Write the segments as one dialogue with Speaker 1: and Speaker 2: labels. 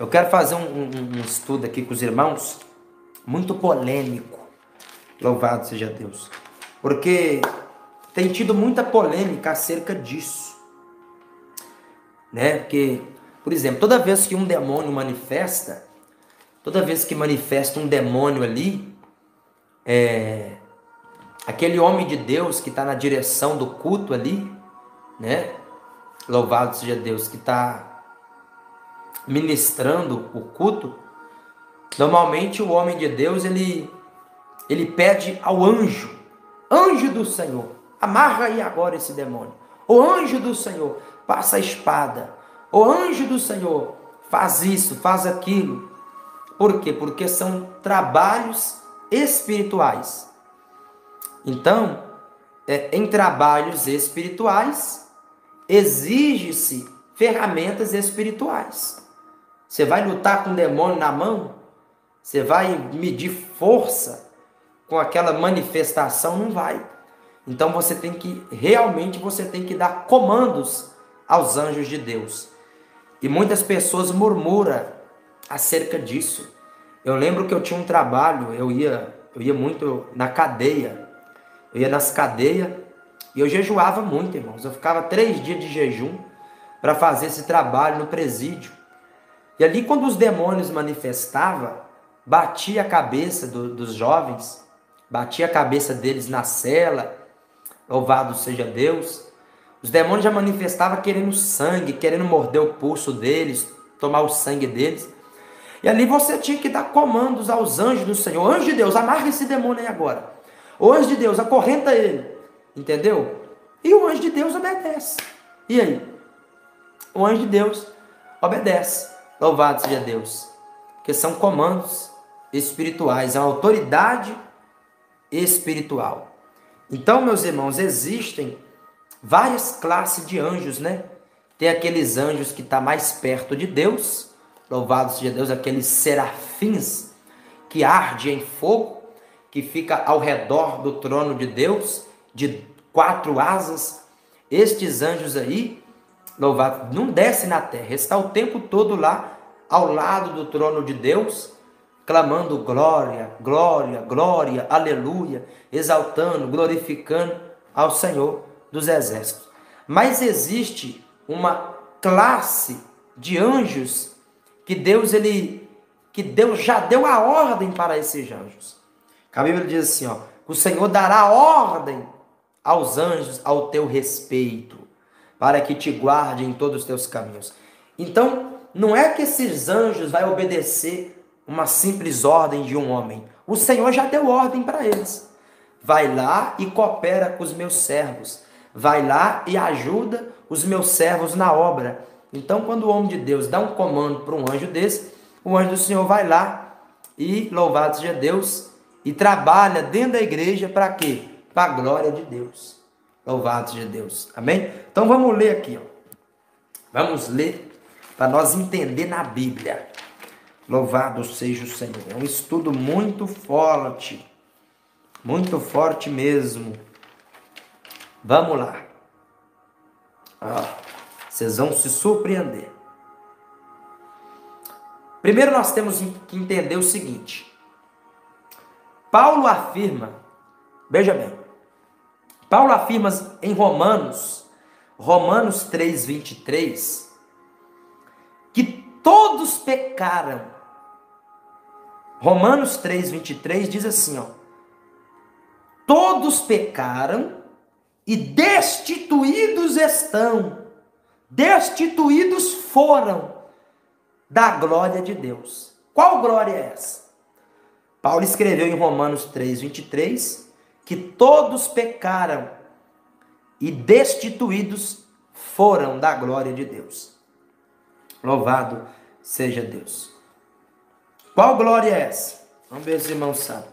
Speaker 1: Eu quero fazer um, um, um estudo aqui com os irmãos, muito polêmico. Louvado seja Deus. Porque tem tido muita polêmica acerca disso. Né? Porque, por exemplo, toda vez que um demônio manifesta, toda vez que manifesta um demônio ali, é, aquele homem de Deus que está na direção do culto ali, né? Louvado seja Deus, que está ministrando o culto, normalmente o homem de Deus ele ele pede ao anjo, anjo do Senhor, amarra aí agora esse demônio. O anjo do Senhor, passa a espada. O anjo do Senhor, faz isso, faz aquilo. Por quê? Porque são trabalhos espirituais. Então, é, em trabalhos espirituais, exige-se ferramentas espirituais. Você vai lutar com o demônio na mão? Você vai medir força com aquela manifestação? Não vai. Então você tem que realmente você tem que dar comandos aos anjos de Deus. E muitas pessoas murmuram acerca disso. Eu lembro que eu tinha um trabalho, eu ia, eu ia muito na cadeia. Eu ia nas cadeias e eu jejuava muito, irmãos. Eu ficava três dias de jejum para fazer esse trabalho no presídio. E ali, quando os demônios manifestavam, batia a cabeça do, dos jovens, batia a cabeça deles na cela, louvado seja Deus. Os demônios já manifestavam querendo sangue, querendo morder o pulso deles, tomar o sangue deles. E ali você tinha que dar comandos aos anjos do Senhor. Anjo de Deus, amarra esse demônio aí agora. O anjo de Deus, acorrenta ele. Entendeu? E o anjo de Deus obedece. E aí? O anjo de Deus obedece. Louvado seja Deus. Porque são comandos espirituais, é uma autoridade espiritual. Então, meus irmãos, existem várias classes de anjos, né? Tem aqueles anjos que estão tá mais perto de Deus, louvado seja Deus, aqueles serafins que arde em fogo, que fica ao redor do trono de Deus, de quatro asas. Estes anjos aí, louvado, não desce na terra, está o tempo todo lá, ao lado do trono de Deus, clamando glória, glória, glória, aleluia, exaltando, glorificando ao Senhor dos exércitos. Mas existe uma classe de anjos que Deus ele que Deus já deu a ordem para esses anjos. A Bíblia diz assim, ó, o Senhor dará ordem aos anjos ao teu respeito, para que te guarde em todos os teus caminhos. Então, não é que esses anjos vai obedecer uma simples ordem de um homem. O Senhor já deu ordem para eles. Vai lá e coopera com os meus servos. Vai lá e ajuda os meus servos na obra. Então, quando o homem de Deus dá um comando para um anjo desse, o anjo do Senhor vai lá e, louvado seja Deus, e trabalha dentro da igreja para quê? Para a glória de Deus. Louvado seja Deus. Amém? Então vamos ler aqui. Ó. Vamos ler para nós entender na Bíblia. Louvado seja o Senhor. É um estudo muito forte. Muito forte mesmo. Vamos lá. Ah, vocês vão se surpreender. Primeiro nós temos que entender o seguinte. Paulo afirma, veja bem, Paulo afirma em Romanos, Romanos 3, 23, que todos pecaram Romanos 3, 23 diz assim: ó, Todos pecaram e destituídos estão, destituídos foram da glória de Deus. Qual glória é essa? Paulo escreveu em Romanos 3, 23 que todos pecaram e destituídos foram da glória de Deus. Louvado seja Deus. Qual glória é essa? Vamos ver se os irmãos sabem.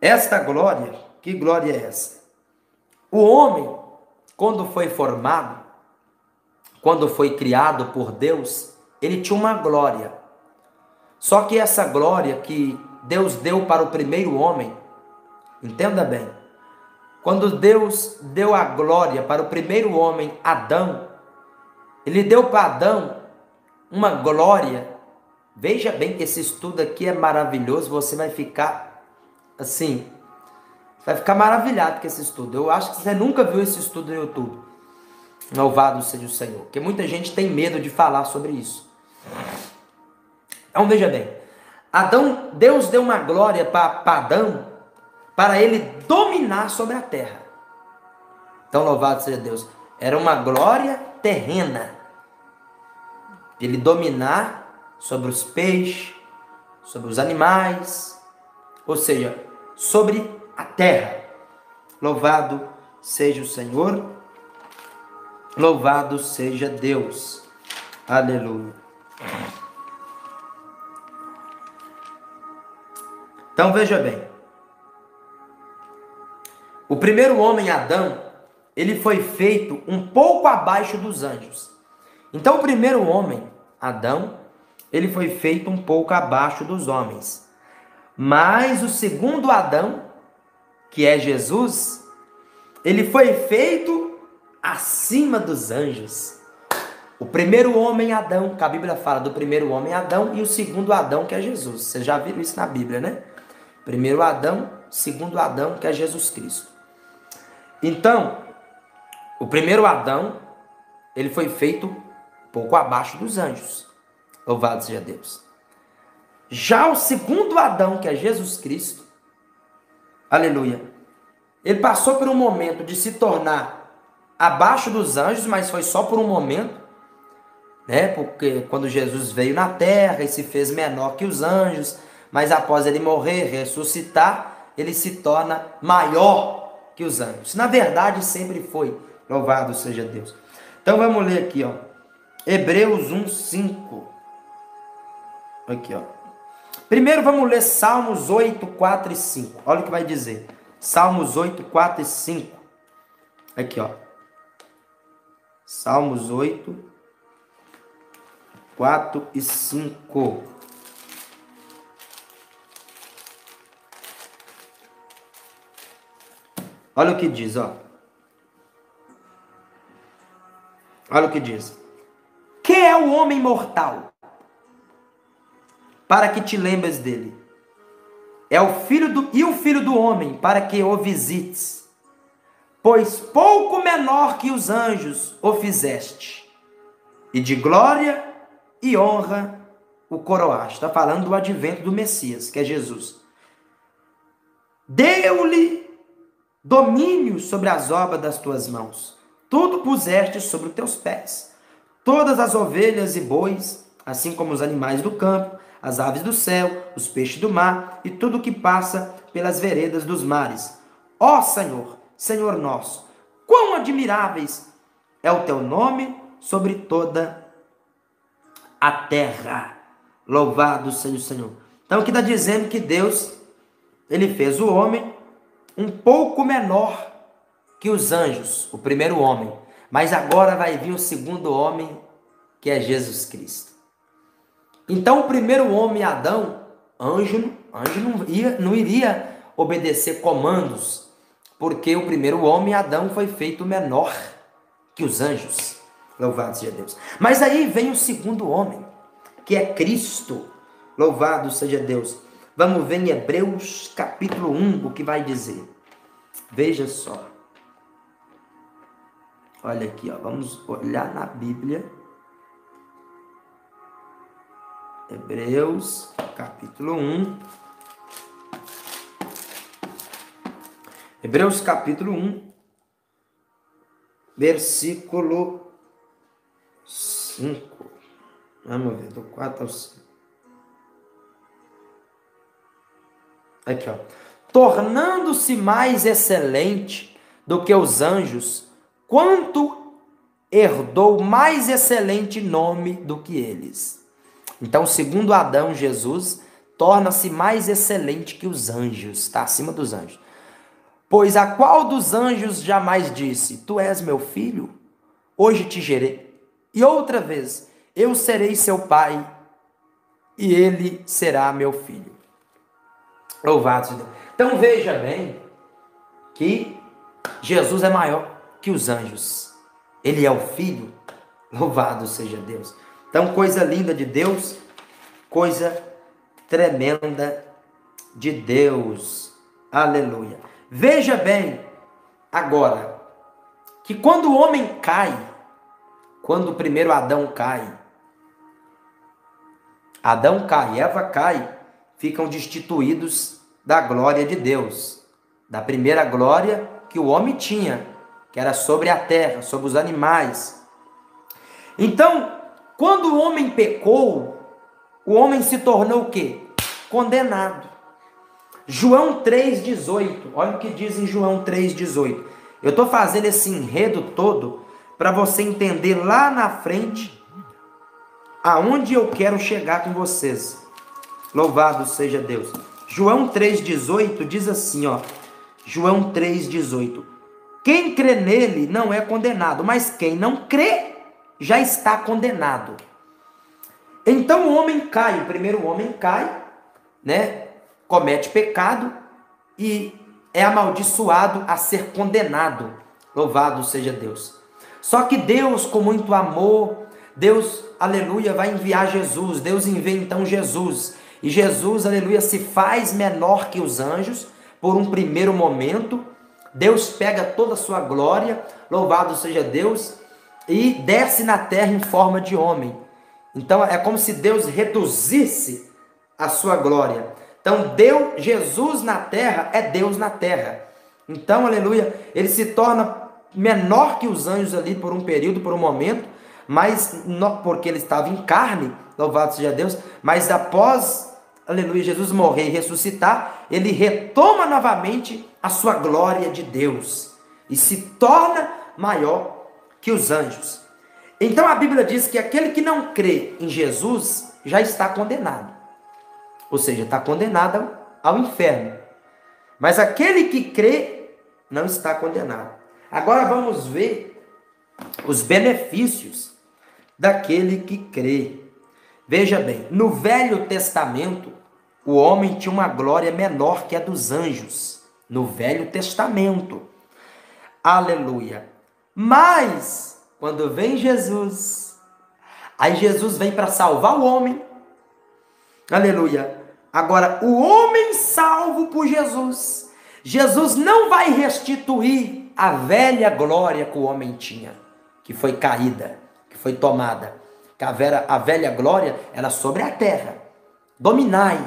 Speaker 1: Esta glória, que glória é essa? O homem, quando foi formado, quando foi criado por Deus, ele tinha uma glória. Só que essa glória que Deus deu para o primeiro homem, entenda bem, quando Deus deu a glória para o primeiro homem, Adão, Ele deu para Adão uma glória. Veja bem que esse estudo aqui é maravilhoso, você vai ficar assim, vai ficar maravilhado com esse estudo. Eu acho que você nunca viu esse estudo no YouTube. Louvado seja o Senhor. Porque muita gente tem medo de falar sobre isso. Então veja bem. Adão, Deus deu uma glória para Adão para ele dominar sobre a terra. Então louvado seja Deus. Era uma glória terrena. Ele dominar sobre os peixes, sobre os animais, ou seja, sobre a terra. Louvado seja o Senhor. Louvado seja Deus. Aleluia. Então veja bem. O primeiro homem, Adão, ele foi feito um pouco abaixo dos anjos. Então o primeiro homem, Adão, ele foi feito um pouco abaixo dos homens. Mas o segundo Adão, que é Jesus, ele foi feito acima dos anjos. O primeiro homem, Adão, que a Bíblia fala do primeiro homem, Adão, e o segundo Adão, que é Jesus. Vocês já viram isso na Bíblia, né? Primeiro Adão, segundo Adão, que é Jesus Cristo. Então, o primeiro Adão, ele foi feito pouco abaixo dos anjos. Louvado seja Deus. Já o segundo Adão, que é Jesus Cristo, aleluia, ele passou por um momento de se tornar abaixo dos anjos, mas foi só por um momento, né? Porque quando Jesus veio na terra e se fez menor que os anjos, mas após ele morrer, ressuscitar, ele se torna maior que os anjos. Na verdade, sempre foi. Louvado seja Deus. Então vamos ler aqui, ó. Hebreus 1, 5. Aqui, ó. Primeiro vamos ler Salmos 8, 4 e 5. Olha o que vai dizer. Salmos 8, 4 e 5. Aqui, ó. Salmos 8, 4 e 5. Olha o que diz, ó. Olha o que diz. Que é o homem mortal? Para que te lembres dele. É o filho do e o filho do homem para que o visites. Pois pouco menor que os anjos o fizeste. E de glória e honra o coroaste. Está falando do advento do Messias, que é Jesus. Deu-lhe domínio sobre as obras das tuas mãos. Tudo puseste sobre os teus pés. Todas as ovelhas e bois, assim como os animais do campo, as aves do céu, os peixes do mar e tudo que passa pelas veredas dos mares. Ó Senhor, Senhor nosso, quão admiráveis é o teu nome sobre toda a terra. Louvado seja o Senhor. Então aqui está dizendo que Deus, ele fez o homem um pouco menor que os anjos, o primeiro homem. Mas agora vai vir o segundo homem, que é Jesus Cristo. Então, o primeiro homem, Adão, anjo, anjo não, ia, não iria obedecer comandos, porque o primeiro homem, Adão, foi feito menor que os anjos. Louvado seja Deus. Mas aí vem o segundo homem, que é Cristo. Louvado seja Deus. Vamos ver em Hebreus capítulo 1 o que vai dizer. Veja só. Olha aqui, ó. Vamos olhar na Bíblia. Hebreus capítulo 1. Hebreus capítulo 1, versículo 5. Vamos ver, do 4 ao 5. Aqui, ó. Tornando-se mais excelente do que os anjos, quanto herdou mais excelente nome do que eles. Então, segundo Adão, Jesus torna-se mais excelente que os anjos, está acima dos anjos. Pois a qual dos anjos jamais disse: Tu és meu filho, hoje te gerei. E outra vez, eu serei seu pai, e ele será meu filho. Louvado seja Deus. Então veja bem que Jesus é maior que os anjos. Ele é o Filho. Louvado seja Deus. Então, coisa linda de Deus, coisa tremenda de Deus. Aleluia. Veja bem, agora, que quando o homem cai, quando o primeiro Adão cai, Adão cai, Eva cai, ficam destituídos da glória de Deus, da primeira glória que o homem tinha, que era sobre a terra, sobre os animais. Então, quando o homem pecou, o homem se tornou o quê? Condenado. João 3,18. Olha o que diz em João 3,18. Eu estou fazendo esse enredo todo para você entender lá na frente aonde eu quero chegar com vocês. Louvado seja Deus. João 3,18 diz assim, ó. João 3,18. Quem crê nele não é condenado, mas quem não crê já está condenado. Então o homem cai, o primeiro homem cai, né? Comete pecado e é amaldiçoado a ser condenado. Louvado seja Deus. Só que Deus, com muito amor, Deus, aleluia, vai enviar Jesus. Deus envia então Jesus. E Jesus, aleluia, se faz menor que os anjos por um primeiro momento. Deus pega toda a sua glória, louvado seja Deus, e desce na terra em forma de homem. Então é como se Deus reduzisse a sua glória. Então, Deus, Jesus na terra é Deus na terra. Então, aleluia, ele se torna menor que os anjos ali por um período, por um momento, mas porque ele estava em carne, louvado seja Deus, mas após, aleluia, Jesus morrer e ressuscitar, ele retoma novamente a sua glória de Deus e se torna maior que os anjos. Então a Bíblia diz que aquele que não crê em Jesus já está condenado. Ou seja, está condenado ao inferno. Mas aquele que crê não está condenado. Agora vamos ver os benefícios daquele que crê. Veja bem, no Velho Testamento, o homem tinha uma glória menor que a dos anjos. No Velho Testamento. Aleluia. Mas quando vem Jesus, aí Jesus vem para salvar o homem. Aleluia. Agora, o homem salvo por Jesus, Jesus não vai restituir a velha glória que o homem tinha, que foi caída, que foi tomada. Que a, vera, a velha glória era sobre a terra. Dominai.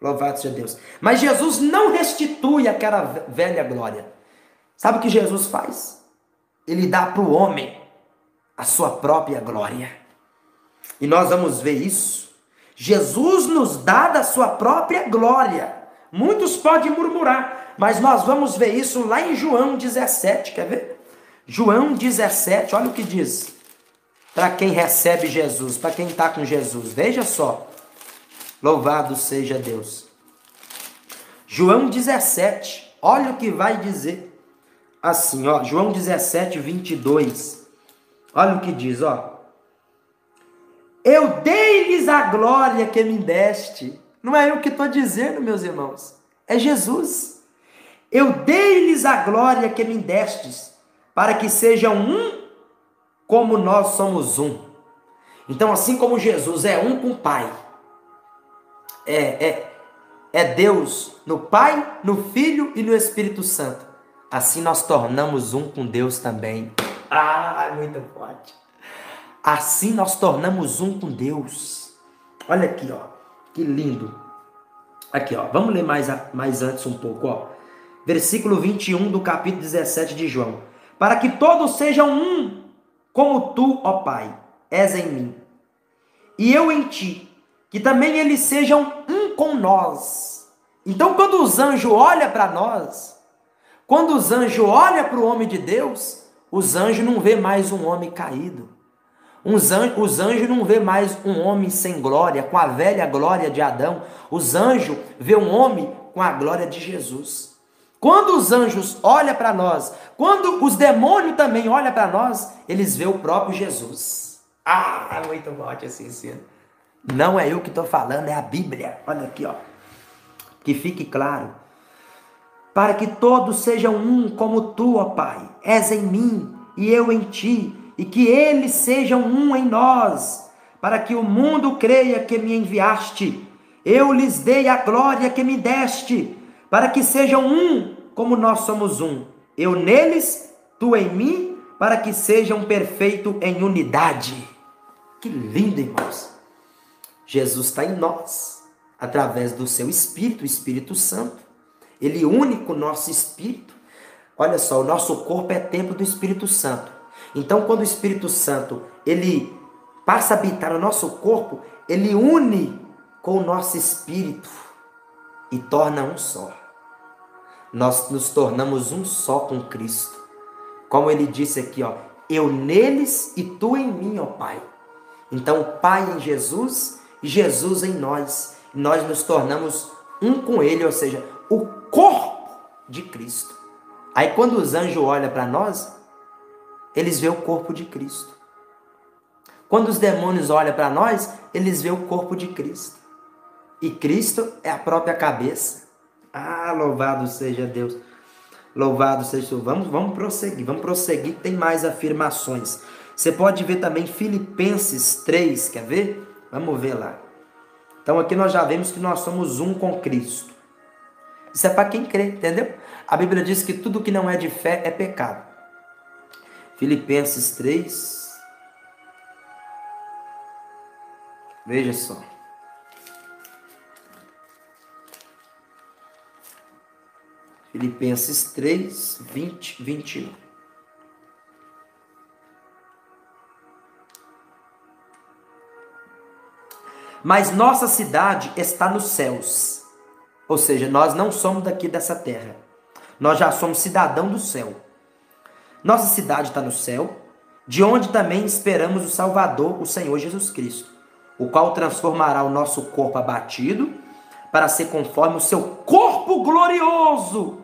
Speaker 1: Louvado seja Deus. Mas Jesus não restitui aquela velha glória. Sabe o que Jesus faz? Ele dá para o homem a sua própria glória. E nós vamos ver isso. Jesus nos dá da sua própria glória. Muitos podem murmurar, mas nós vamos ver isso lá em João 17, quer ver? João 17, olha o que diz. Para quem recebe Jesus, para quem está com Jesus, veja só. Louvado seja Deus. João 17, olha o que vai dizer. Assim, ó, João 17, 22. Olha o que diz, ó. Eu dei-lhes a glória que me deste. Não é eu que estou dizendo, meus irmãos. É Jesus. Eu dei-lhes a glória que me destes, para que sejam um como nós somos um. Então, assim como Jesus é um com o Pai, é, é, é Deus no Pai, no Filho e no Espírito Santo. Assim nós tornamos um com Deus também. Ah, muito forte. Assim nós tornamos um com Deus. Olha aqui, ó. Que lindo. Aqui, ó. Vamos ler mais, mais antes um pouco, ó. Versículo 21 do capítulo 17 de João. Para que todos sejam um, como tu, ó Pai, és em mim. E eu em ti, que também eles sejam um com nós. Então, quando os anjos olham para nós, quando os anjos olham para o homem de Deus, os anjos não vê mais um homem caído. Os anjos, os anjos não vê mais um homem sem glória, com a velha glória de Adão. Os anjos vê um homem com a glória de Jesus. Quando os anjos olham para nós, quando os demônios também olham para nós, eles vê o próprio Jesus. Ah, muito forte esse ensino. Não é eu que estou falando, é a Bíblia. Olha aqui, ó. Que fique claro para que todos sejam um como tu, ó Pai, és em mim e eu em ti, e que eles sejam um em nós, para que o mundo creia que me enviaste. Eu lhes dei a glória que me deste, para que sejam um como nós somos um. Eu neles, tu em mim, para que sejam perfeitos em unidade. Que lindo, irmãos! Jesus está em nós, através do seu Espírito, o Espírito Santo. Ele une com o nosso espírito. Olha só, o nosso corpo é templo do Espírito Santo. Então, quando o Espírito Santo ele passa a habitar no nosso corpo, ele une com o nosso espírito e torna um só. Nós nos tornamos um só com Cristo. Como ele disse aqui, ó, eu neles e tu em mim, ó Pai. Então, Pai em Jesus e Jesus em nós. Nós nos tornamos um com ele, ou seja, o corpo de Cristo. Aí quando os anjos olham para nós, eles veem o corpo de Cristo. Quando os demônios olham para nós, eles veem o corpo de Cristo. E Cristo é a própria cabeça. Ah, louvado seja Deus. Louvado seja Deus. Vamos, vamos prosseguir, vamos prosseguir, tem mais afirmações. Você pode ver também Filipenses 3, quer ver? Vamos ver lá. Então aqui nós já vemos que nós somos um com Cristo. Isso é para quem crê, entendeu? A Bíblia diz que tudo que não é de fé é pecado. Filipenses 3. Veja só. Filipenses 3, 20, 21. Mas nossa cidade está nos céus. Ou seja, nós não somos daqui dessa terra. Nós já somos cidadão do céu. Nossa cidade está no céu, de onde também esperamos o Salvador, o Senhor Jesus Cristo, o qual transformará o nosso corpo abatido para ser conforme o seu corpo glorioso,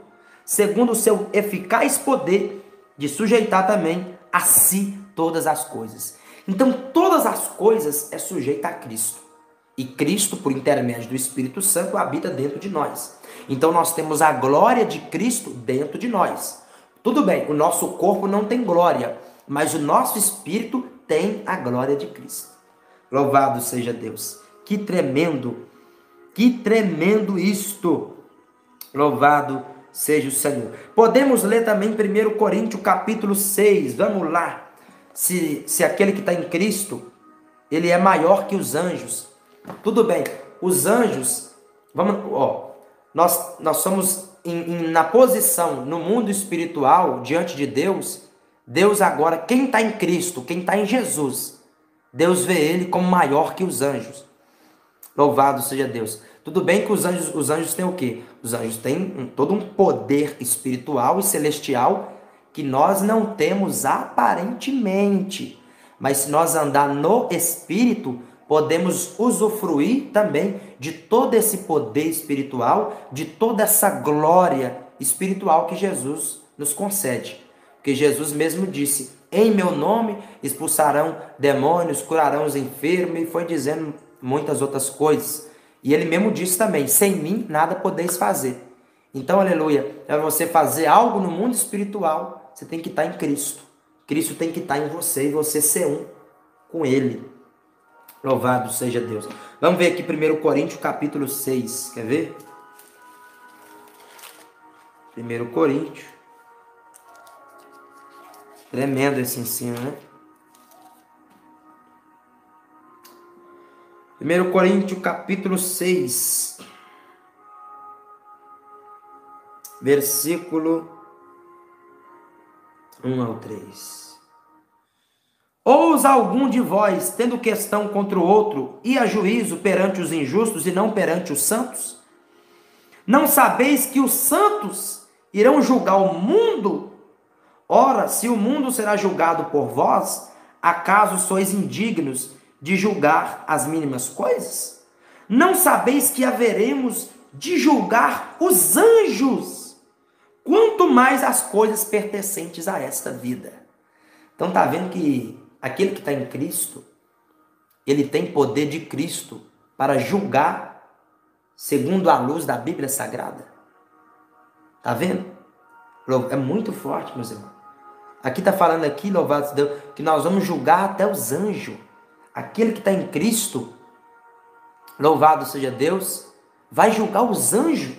Speaker 1: segundo o seu eficaz poder de sujeitar também a si todas as coisas. Então, todas as coisas é sujeita a Cristo. E Cristo, por intermédio do Espírito Santo, habita dentro de nós. Então nós temos a glória de Cristo dentro de nós. Tudo bem, o nosso corpo não tem glória, mas o nosso espírito tem a glória de Cristo. Louvado seja Deus. Que tremendo, que tremendo isto. Louvado seja o Senhor. Podemos ler também 1 Coríntios capítulo 6. Vamos lá. Se, se aquele que está em Cristo, ele é maior que os anjos. Tudo bem, os anjos, vamos, ó, nós, nós somos em, em, na posição no mundo espiritual diante de Deus. Deus agora, quem está em Cristo, quem está em Jesus, Deus vê ele como maior que os anjos. Louvado seja Deus. Tudo bem que os anjos, os anjos têm o quê? Os anjos têm um, todo um poder espiritual e celestial que nós não temos aparentemente. Mas se nós andar no espírito, podemos usufruir também de todo esse poder espiritual, de toda essa glória espiritual que Jesus nos concede. Porque Jesus mesmo disse: Em meu nome expulsarão demônios, curarão os enfermos, e foi dizendo muitas outras coisas. E ele mesmo disse também: Sem mim nada podeis fazer. Então, aleluia, para você fazer algo no mundo espiritual, você tem que estar em Cristo. Cristo tem que estar em você e você ser um com Ele. Louvado seja Deus. Vamos ver aqui 1 Coríntios capítulo 6. Quer ver? 1 Coríntios. Tremendo esse ensino, né? 1 Coríntios capítulo 6. Versículo 1 ao 3. Ousa algum de vós, tendo questão contra o outro, e a juízo perante os injustos e não perante os santos? Não sabeis que os santos irão julgar o mundo? Ora, se o mundo será julgado por vós, acaso sois indignos de julgar as mínimas coisas? Não sabeis que haveremos de julgar os anjos, quanto mais as coisas pertencentes a esta vida. Então tá vendo que aquele que está em Cristo, ele tem poder de Cristo para julgar segundo a luz da Bíblia Sagrada. Tá vendo? É muito forte, meus irmãos. Aqui está falando aqui, louvado Deus, que nós vamos julgar até os anjos. Aquele que está em Cristo, louvado seja Deus, vai julgar os anjos.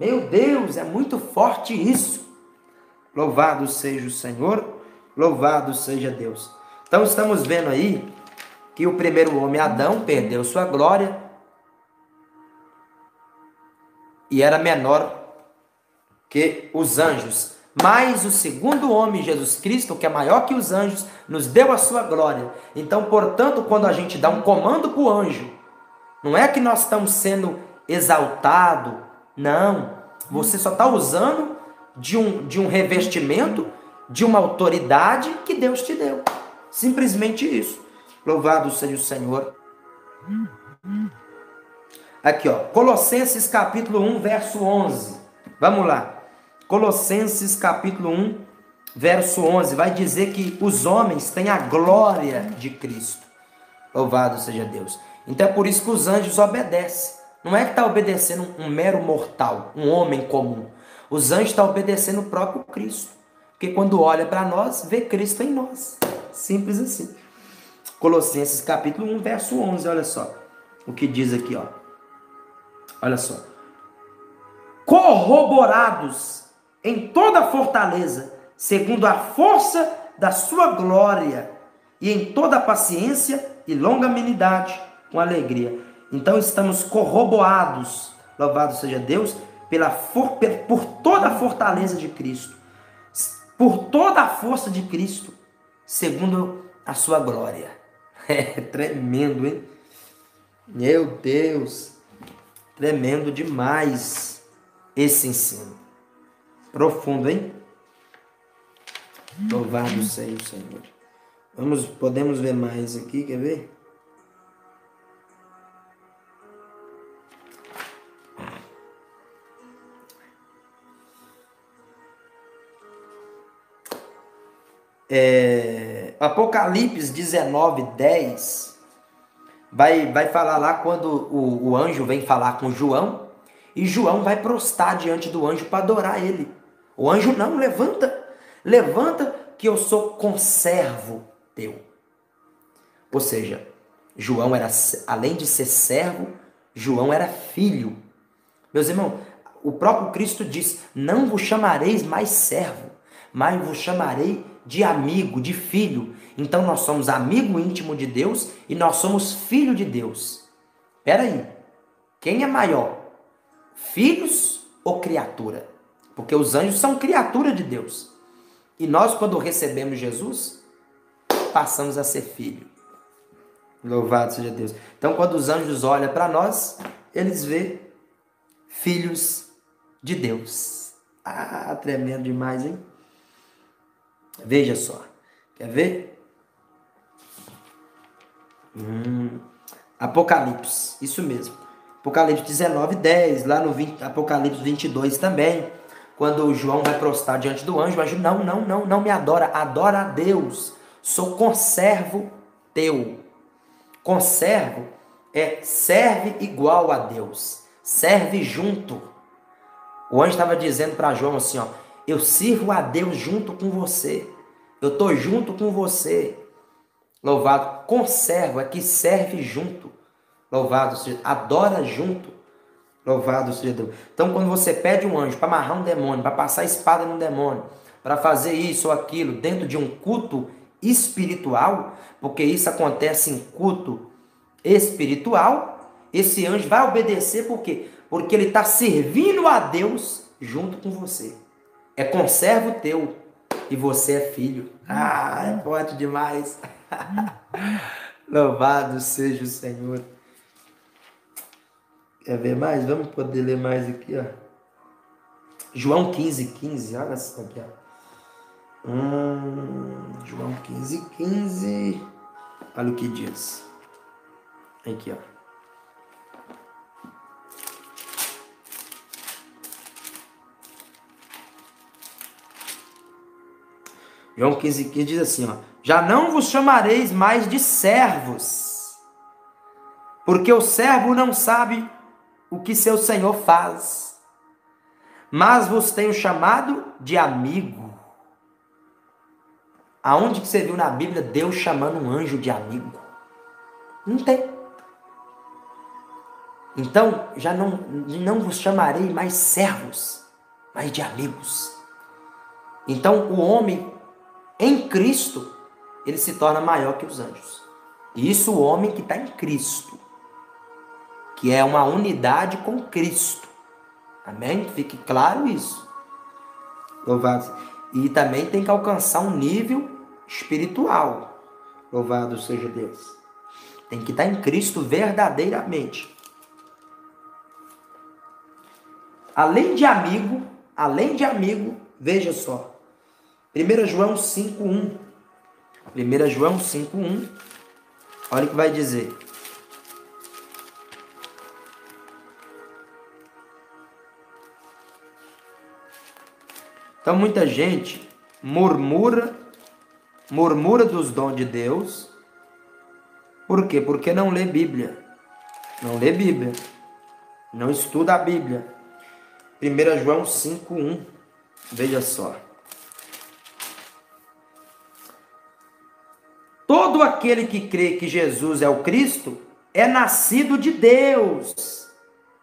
Speaker 1: Meu Deus, é muito forte isso. Louvado seja o Senhor, louvado seja Deus. Então estamos vendo aí que o primeiro homem, Adão, perdeu sua glória e era menor que os anjos. Mas o segundo homem, Jesus Cristo, que é maior que os anjos, nos deu a sua glória. Então, portanto, quando a gente dá um comando para o anjo, não é que nós estamos sendo exaltados, não. Você só está usando de um, de um revestimento, de uma autoridade que Deus te deu. Simplesmente isso. Louvado seja o Senhor. Aqui, ó. Colossenses capítulo 1, verso 11. Vamos lá. Colossenses capítulo 1, verso 11, vai dizer que os homens têm a glória de Cristo. Louvado seja Deus. Então é por isso que os anjos obedecem. Não é que está obedecendo um mero mortal, um homem comum. Os anjos estão obedecendo o próprio Cristo. Porque quando olha para nós, vê Cristo em nós. Simples assim. Colossenses capítulo 1, verso 11, olha só. O que diz aqui, ó. Olha só. Corroborados em toda a fortaleza, segundo a força da sua glória, e em toda a paciência e longanimidade, com alegria. Então estamos corroborados, louvado seja Deus, pela for, por toda a fortaleza de Cristo, por toda a força de Cristo, segundo a sua glória. É tremendo, hein? Meu Deus, tremendo demais esse ensino. Profundo, hein? Louvado seja o Senhor. Vamos, podemos ver mais aqui, quer ver? É, Apocalipse 19, 10 vai, vai falar lá quando o, o anjo vem falar com João e João vai prostar diante do anjo para adorar ele. O anjo não, levanta, levanta que eu sou conservo teu. Ou seja, João era, além de ser servo, João era filho. Meus irmãos, o próprio Cristo diz: Não vos chamareis mais servo, mas vos chamarei de amigo, de filho. Então nós somos amigo íntimo de Deus e nós somos filho de Deus. Espera aí, quem é maior? Filhos ou criatura? Porque os anjos são criatura de Deus. E nós, quando recebemos Jesus, passamos a ser filho. Louvado seja Deus. Então, quando os anjos olham para nós, eles vê filhos de Deus. Ah, tremendo demais, hein? Veja só. Quer ver? Hum, Apocalipse, isso mesmo. Apocalipse 19, 10, lá no 20, Apocalipse 22 também quando João vai prostrar diante do anjo, o anjo, não, não, não, não me adora, adora a Deus, sou conservo teu. Conservo é serve igual a Deus, serve junto. O anjo estava dizendo para João assim, ó, eu sirvo a Deus junto com você, eu estou junto com você. Louvado, conservo é que serve junto. Louvado seja, adora junto. Louvado seja Deus. Então, quando você pede um anjo para amarrar um demônio, para passar a espada no demônio, para fazer isso ou aquilo dentro de um culto espiritual, porque isso acontece em culto espiritual, esse anjo vai obedecer por quê? Porque ele está servindo a Deus junto com você. É conservo teu e você é filho. Ah, é forte demais. Louvado seja o Senhor. Quer ver mais? Vamos poder ler mais aqui, ó. João 15, 15. Olha só aqui, ó. Hum, João 15, 15. Olha o que diz. Aqui, ó. João 15, 15 diz assim, ó. Já não vos chamareis mais de servos, porque o servo não sabe o que seu senhor faz, mas vos tenho chamado de amigo. Aonde que você viu na Bíblia Deus chamando um anjo de amigo? Não tem. Então, já não, não vos chamarei mais servos, mas de amigos. Então, o homem em Cristo, ele se torna maior que os anjos. Isso o homem que está em Cristo, que é uma unidade com Cristo. Amém? Fique claro isso. Louvado. E também tem que alcançar um nível espiritual. Louvado seja Deus. Tem que estar em Cristo verdadeiramente. Além de amigo, além de amigo, veja só. 1 João 5:1. 1 João 5:1. Olha o que vai dizer. Então muita gente murmura, murmura dos dons de Deus. Por quê? Porque não lê Bíblia. Não lê Bíblia. Não estuda a Bíblia. 1 João 5,1. Veja só. Todo aquele que crê que Jesus é o Cristo é nascido de Deus.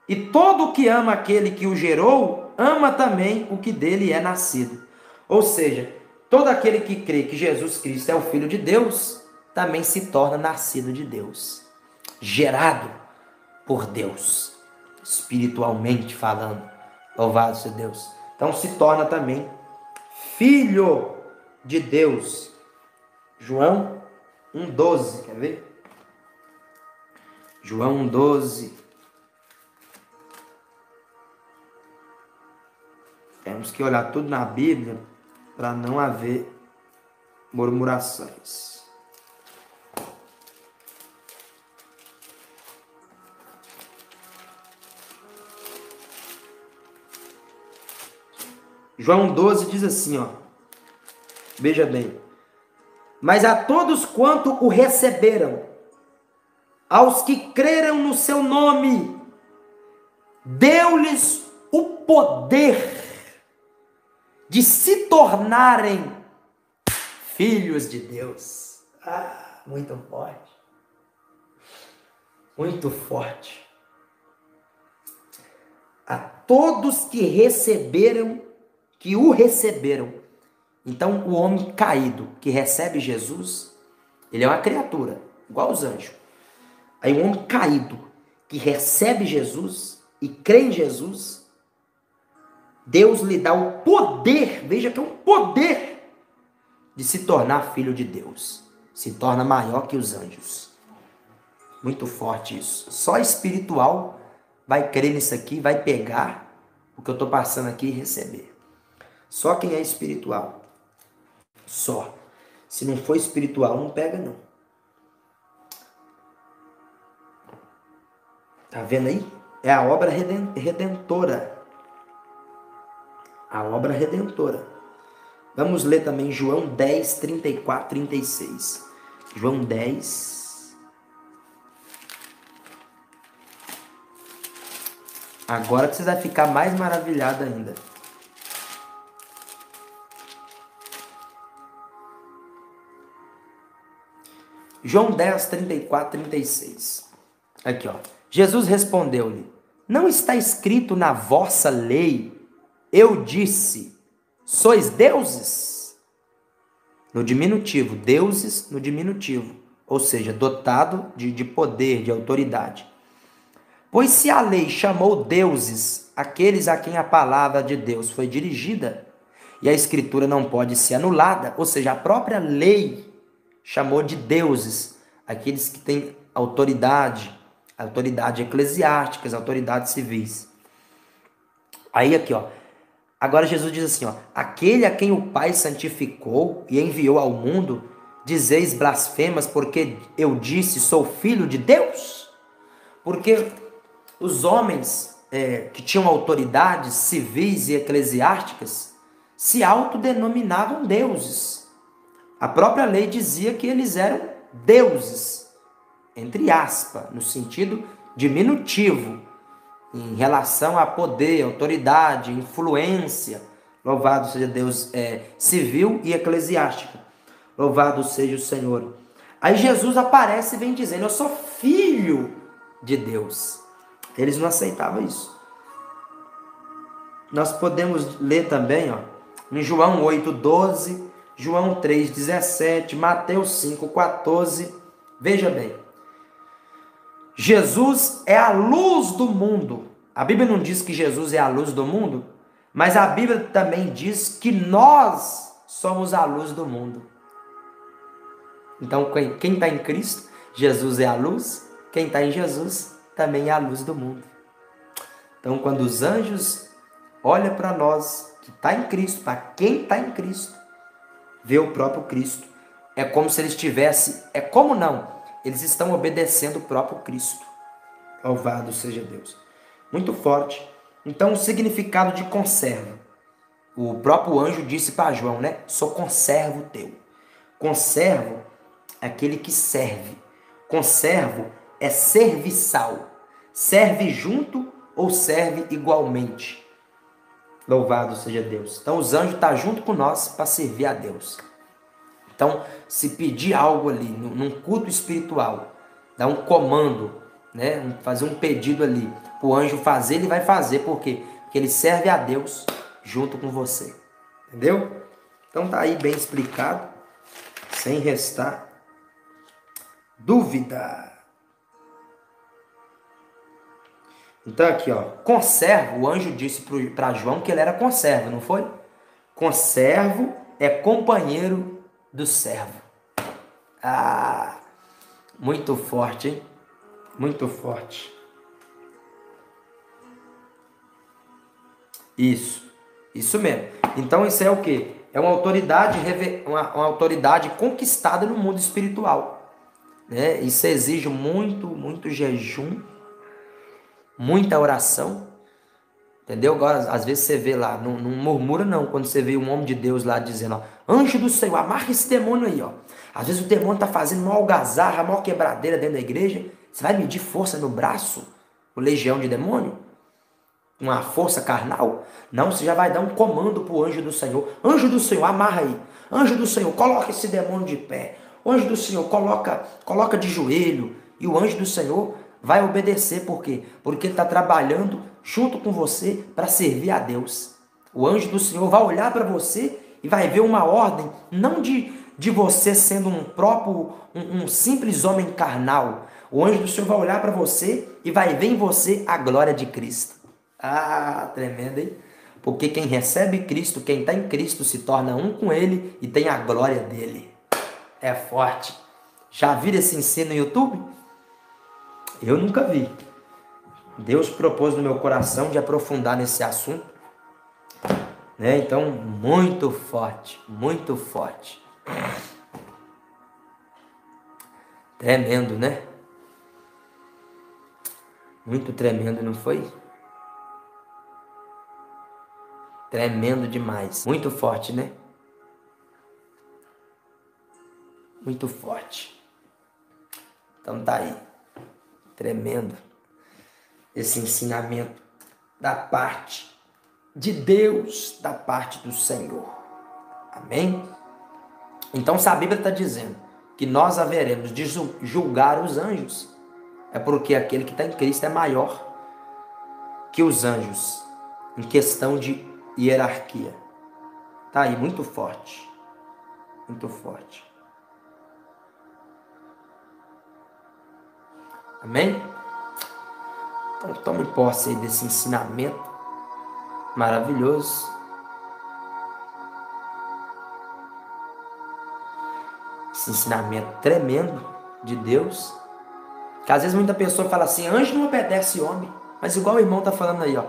Speaker 1: E todo que ama aquele que o gerou, ama também o que dele é nascido. Ou seja, todo aquele que crê que Jesus Cristo é o Filho de Deus, também se torna nascido de Deus, gerado por Deus, espiritualmente falando. Louvado seja Deus. Então se torna também filho de Deus. João 1,12, quer ver? João 1,12. Temos que olhar tudo na Bíblia para não haver murmurações. João 12 diz assim, ó. Veja bem. Mas a todos quanto o receberam, aos que creram no seu nome, deu-lhes o poder de se tornarem filhos de Deus. Ah, muito forte. Muito forte. A todos que receberam que o receberam. Então, o homem caído que recebe Jesus, ele é uma criatura, igual os anjos. Aí, o homem caído que recebe Jesus e crê em Jesus, Deus lhe dá o poder, veja que é um poder, de se tornar filho de Deus. Se torna maior que os anjos. Muito forte isso. Só espiritual vai crer nisso aqui, vai pegar o que eu estou passando aqui e receber. Só quem é espiritual. Só. Se não for espiritual, não pega não. Tá vendo aí? É a obra redentora. A obra redentora. Vamos ler também João 10, 34, 36. João 10. Agora você vai ficar mais maravilhado ainda. João 10, 34, 36. Aqui, ó. Jesus respondeu-lhe: Não está escrito na vossa lei, eu disse, sois deuses? No diminutivo, deuses no diminutivo, ou seja, dotado de, de poder, de autoridade. Pois se a lei chamou deuses aqueles a quem a palavra de Deus foi dirigida, e a escritura não pode ser anulada, ou seja, a própria lei chamou de deuses aqueles que têm autoridade, autoridade eclesiásticas, autoridades civis. Aí aqui, ó. Agora Jesus diz assim, ó: Aquele a quem o Pai santificou e enviou ao mundo, dizeis blasfemas porque eu disse sou filho de Deus? Porque os homens é, que tinham autoridades civis e eclesiásticas se autodenominavam deuses. A própria lei dizia que eles eram deuses, entre aspas, no sentido diminutivo, em relação a poder, autoridade, influência, louvado seja Deus, é, civil e eclesiástica. Louvado seja o Senhor. Aí Jesus aparece e vem dizendo: Eu sou filho de Deus. Eles não aceitavam isso. Nós podemos ler também, ó, em João 8, 12, João 3, 17, Mateus 5, 14. Veja bem. Jesus é a luz do mundo. A Bíblia não diz que Jesus é a luz do mundo, mas a Bíblia também diz que nós somos a luz do mundo. Então, quem está em Cristo, Jesus é a luz, quem está em Jesus também é a luz do mundo. Então, quando os anjos olham para nós, que está em Cristo, para quem está em Cristo, vê o próprio Cristo. É como se eles tivessem, é como não, eles estão obedecendo o próprio Cristo. Louvado seja Deus. Muito forte. Então, o significado de conserva. O próprio anjo disse para João, né? Sou conservo teu. Conservo é aquele que serve. Conservo é serviçal. Serve junto ou serve igualmente. Louvado seja Deus. Então, os anjos estão tá junto com nós para servir a Deus. Então, se pedir algo ali, num culto espiritual, dar um comando, né? fazer um pedido ali, para o anjo fazer, ele vai fazer, por quê? Porque ele serve a Deus junto com você. Entendeu? Então tá aí bem explicado, sem restar dúvida. Então aqui, ó, conservo, o anjo disse para João que ele era conservo, não foi? Conservo é companheiro do servo. Ah, muito forte, hein? Muito forte. Isso, isso mesmo. Então isso é o que? É uma autoridade, uma, uma autoridade conquistada no mundo espiritual. Né? Isso exige muito, muito jejum, muita oração Entendeu? Agora, às vezes você vê lá, não, não, murmura não, quando você vê um homem de Deus lá dizendo, ó, anjo do Senhor, amarra esse demônio aí, ó. Às vezes o demônio tá fazendo uma algazarra, uma quebradeira dentro da igreja. Você vai medir força no braço? O legião de demônio? Uma força carnal? Não, você já vai dar um comando pro anjo do Senhor. Anjo do Senhor, amarra aí. Anjo do Senhor, coloca esse demônio de pé. Anjo do Senhor, coloca, coloca de joelho. E o anjo do Senhor vai obedecer, por quê? Porque ele está trabalhando junto com você para servir a Deus. O anjo do Senhor vai olhar para você e vai ver uma ordem, não de, de você sendo um próprio, um, um simples homem carnal. O anjo do Senhor vai olhar para você e vai ver em você a glória de Cristo. Ah, tremendo, hein? Porque quem recebe Cristo, quem está em Cristo, se torna um com Ele e tem a glória dele. É forte. Já viram esse ensino no YouTube? Eu nunca vi. Deus propôs no meu coração de aprofundar nesse assunto. Né? Então, muito forte, muito forte. Tremendo, né? Muito tremendo, não foi? Tremendo demais. Muito forte, né? Muito forte. Então tá aí. Tremendo esse ensinamento da parte de Deus, da parte do Senhor. Amém? Então, se a Bíblia está dizendo que nós haveremos de julgar os anjos, é porque aquele que está em Cristo é maior que os anjos em questão de hierarquia. Tá aí muito forte. Muito forte. Amém? Então tome posse aí desse ensinamento maravilhoso. Esse ensinamento tremendo de Deus. Que às vezes muita pessoa fala assim, anjo não obedece homem. Mas igual o irmão tá falando aí, ó.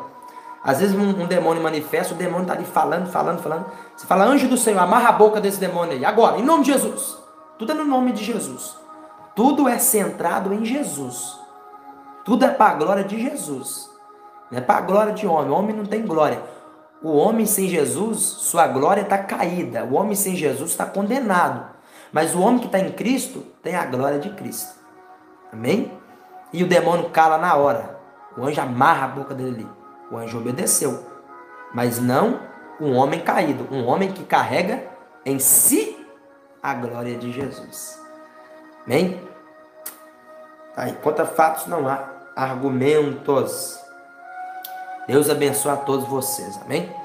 Speaker 1: Às vezes um, um demônio manifesta, o demônio tá ali falando, falando, falando. Você fala, anjo do Senhor, amarra a boca desse demônio aí. Agora, em nome de Jesus. Tudo é no nome de Jesus. Tudo é centrado em Jesus. Tudo é para a glória de Jesus. Não é para a glória de homem. O homem não tem glória. O homem sem Jesus, sua glória está caída. O homem sem Jesus está condenado. Mas o homem que está em Cristo tem a glória de Cristo. Amém? E o demônio cala na hora. O anjo amarra a boca dele. O anjo obedeceu. Mas não um homem caído. Um homem que carrega em si a glória de Jesus. Amém? Aí, contra fatos não há argumentos. Deus abençoe a todos vocês. Amém?